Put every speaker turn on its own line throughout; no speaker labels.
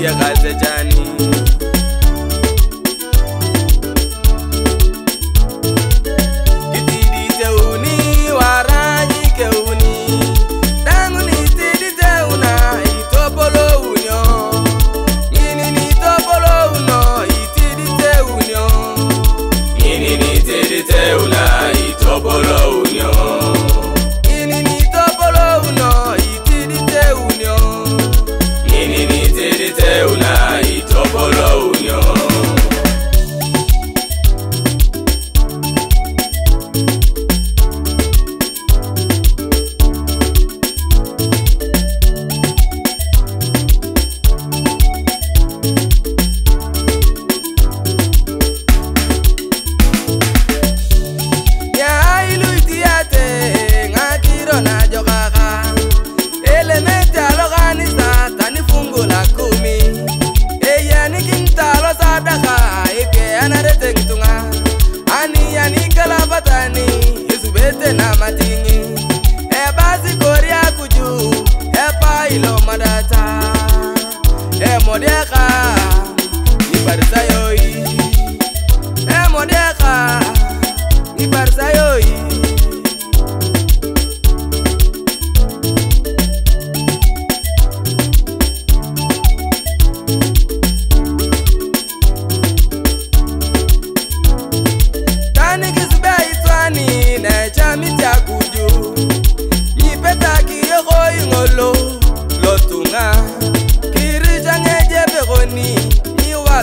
ya gaza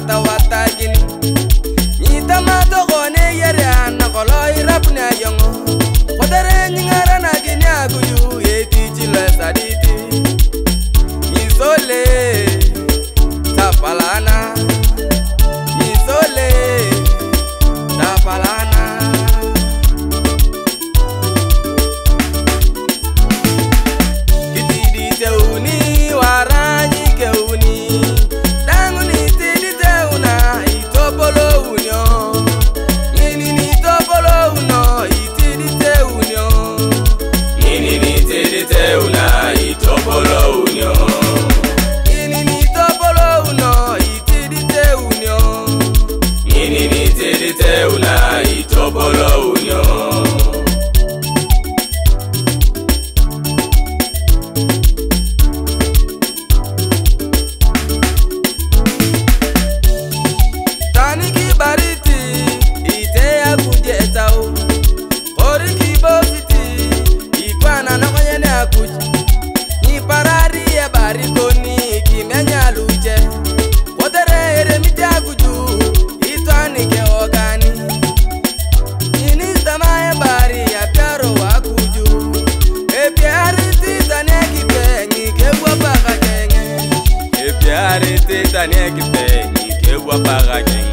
Atawat
teu olhar. Né?
kuti nyika rariye bari koni kimenya luje woterere mija kuju itwanike wogani nyini zamaye bari yataro wa kuju epiaritizanekipe nyikegwa
pakakenge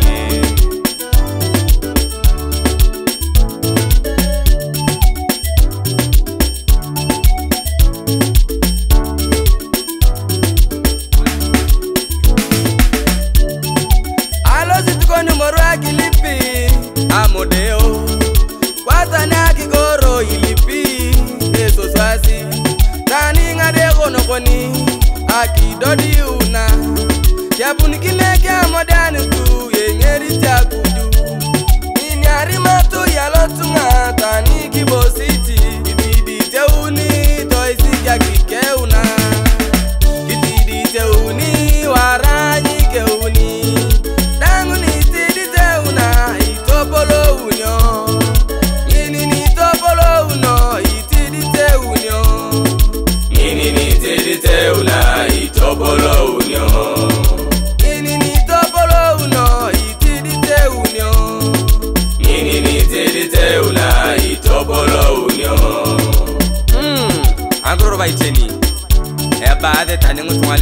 modeo kwata ne akigoro ilipi eso sasi tani ng'adegonokoni akidodiuna kiapunikine kia modani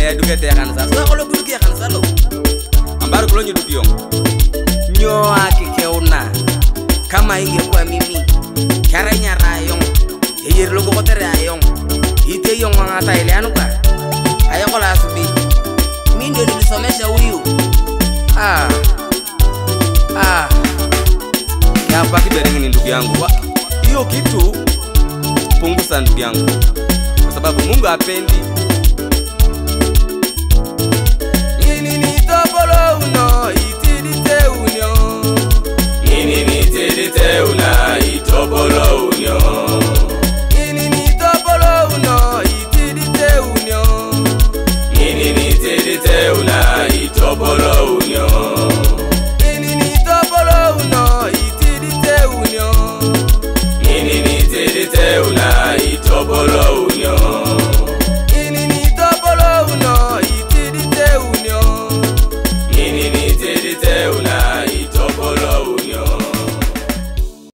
leya duke te xan sa sa xolo
duke xan sa lo
am bar ko lo ñu dubiyo ño ak kew na kama yi ngeen ko mimi kara ña ra yong
e yer lo ko tere yong ite yong nga tay le anu ka ay xola su bi mi ndo ni so mesha wiu
ah ah ya ba ki de ngi ndu biangu wa yo kitu pungusa ndu biangu sababu mungu apendi